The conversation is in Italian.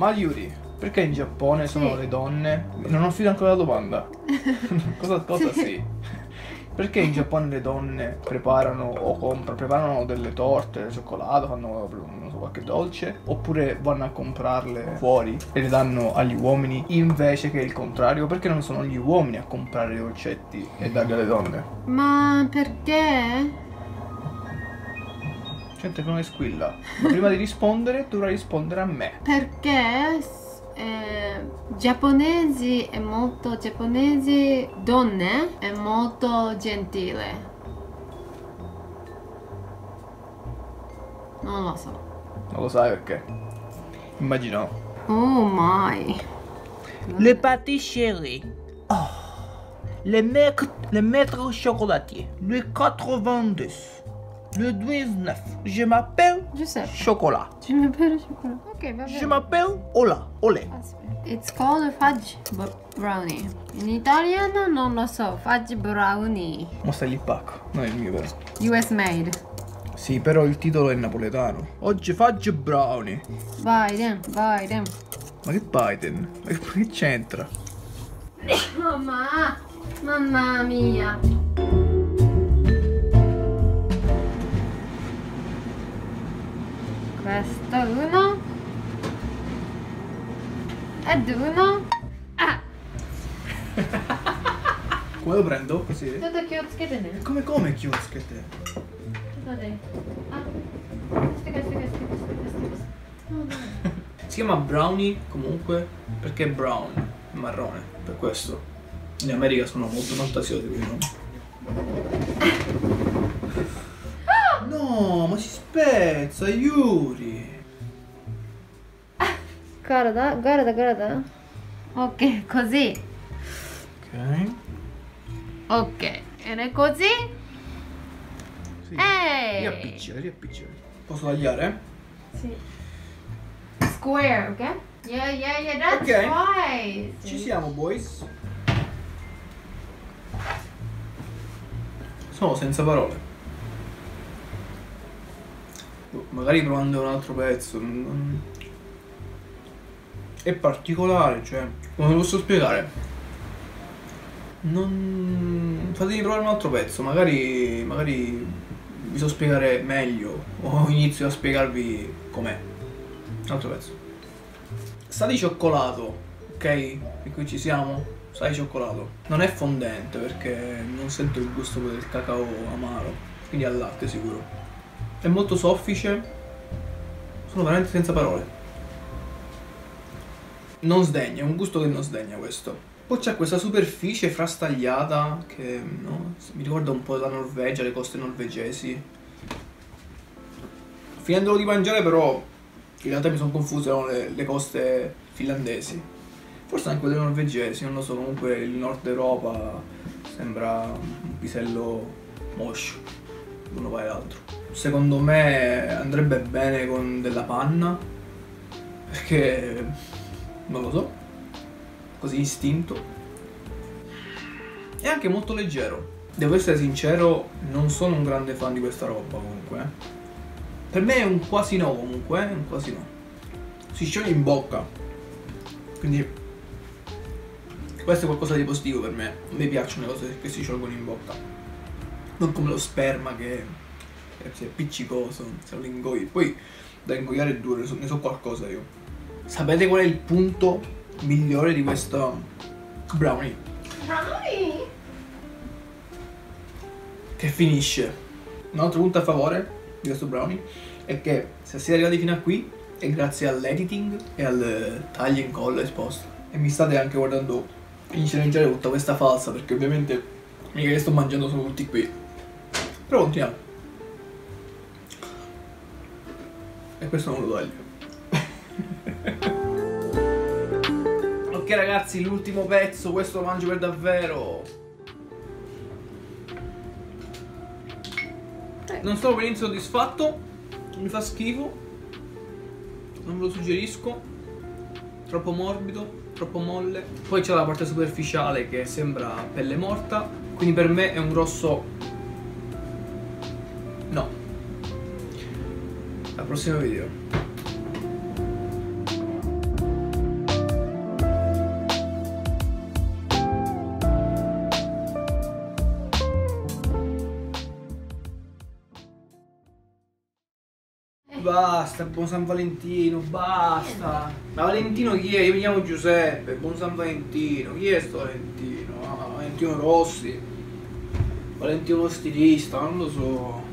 Ma Yuri, perché in Giappone Sì. sono le donne? Non ho finito ancora la domanda. cosa cosa sì? Perché in Giappone le donne preparano o comprano, preparano delle torte, del cioccolato, fanno so, qualche dolce, oppure vanno a comprarle fuori e le danno agli uomini invece che il contrario? Perché non sono gli uomini a comprare i dolcetti e darli alle donne? Ma perché? Gente come squilla. Ma prima di rispondere dovrai rispondere a me. Perché eh, giapponesi è molto giapponesi donne è molto gentile. Non lo so. Non lo sai perché? Immagino. Oh my. Le pâtisserie. Oh. Le, maîtres, le maîtres chocolatier. Le 92. Le 19. Je m'appelle Giuseppe, Chocolat. tu per chocolat. Ok, va Je bene. m'appelle Ola. Olé. Aspetta. It's called fudge brownie. In italiano non lo so, fudge brownie. Ma stai lì pacco, non è il mio vero. US made. Sì, però il titolo è napoletano. Oggi faccio brownie. Biden, Biden. Ma che Biden? Ma che c'entra? Mamma, mamma mia. Questo uno. Ed uno. Ah, Come lo prendo? Così? ちょっと気をつけてね。 Come come chiuschete? ちょっとね。あ、貸して貸して貸して貸して貸して貸して。そうだね Si chiama brownie comunque perché è brown, è marrone, per questo. In America sono molto fantasiosi quei nomi. ma si spezza, Yuri! Guarda, guarda, guarda. Ok, così. Ok. Ok, viene così. Sì. Ehi! Riappiccica, riappiccica. Posso tagliare? Sì. Square, ok? Yeah, yeah, yeah, that's okay. right. Ci siamo, boys. Sono senza parole. Magari provando un altro pezzo. non- È particolare, cioè. Come posso spiegare? Non. Fatemi provare un altro pezzo, magari. magari vi so spiegare meglio. O inizio a spiegarvi com'è. Un altro pezzo. Sa di cioccolato, ok? E qui ci siamo. Sa di cioccolato. Non è fondente perché non sento il gusto del cacao amaro. Quindi al latte sicuro. È molto soffice. Sono veramente senza parole. Non sdegna, è un gusto che non sdegna questo. Poi c'è questa superficie frastagliata che no, mi ricorda un po' la Norvegia, le coste norvegesi. Finendolo di mangiare però in realtà mi sono confuso, erano le, le coste finlandesi. Forse anche quelle norvegesi, non lo so, comunque il nord Europa sembra un pisello moscio, l'uno va l'altro. Secondo me andrebbe bene con della panna, perché non lo so, così istinto. È anche molto leggero. Devo essere sincero, non sono un grande fan di questa roba comunque. eh. Per me è un quasi no comunque, è un quasi no. Si scioglie in bocca. Quindi questo è qualcosa di positivo per me. Me piacciono le cose che si sciolgono in bocca. Non come lo sperma che è appiccicoso, se lo ingoi. Poi da ingoiare è duro, ne so, ne so qualcosa io. Sapete qual è il punto migliore di questo brownie? Brownie! Che finisce. Un altro punto a favore di questo brownie è che se siete arrivati fino a qui è grazie all'editing e al taglio e incolla esposto. E mi state anche guardando inceneggere tutta questa falsa perché ovviamente mica che sto mangiando sono tutti qui. Però continuiamo. E questo non lo taglio. ok ragazzi, l'ultimo pezzo, questo lo mangio per davvero. Non sono per niente soddisfatto, mi fa schifo, non ve lo suggerisco, troppo morbido, troppo molle. Poi c'è la parte superficiale che sembra pelle morta, quindi per me è un grosso al prossimo video. Basta, buon San Valentino, basta. Ma Valentino chi è? Io mi chiamo Giuseppe, buon San Valentino. Chi è sto Valentino? Ah, Valentino Rossi. Valentino lo stilista, non lo so.